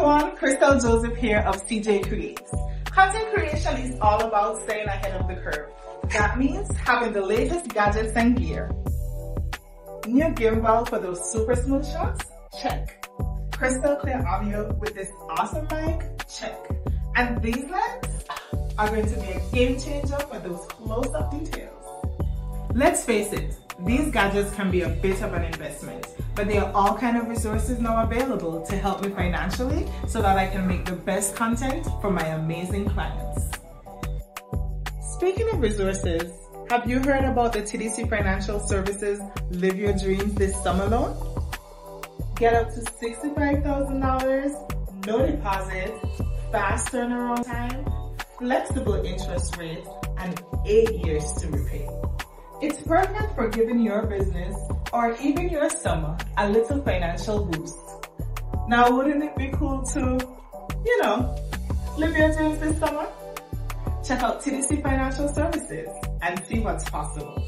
everyone, Christel Joseph here of CJ Creates. Content creation is all about staying ahead of the curve. That means having the latest gadgets and gear. New gimbal for those super smooth shots? Check. Crystal clear audio with this awesome mic? Check. And these lens are going to be a game changer for those close-up details. Let's face it, these gadgets can be a bit of an investment, but there are all kind of resources now available to help me financially so that I can make the best content for my amazing clients. Speaking of resources, have you heard about the TDC Financial Services Live Your Dreams This Summer Loan? Get up to $65,000, no deposit, fast turnaround time, flexible interest rate, and eight years to repay. It's perfect for giving your business or even your summer a little financial boost. Now, wouldn't it be cool to, you know, live your dreams this summer? Check out TDC Financial Services and see what's possible.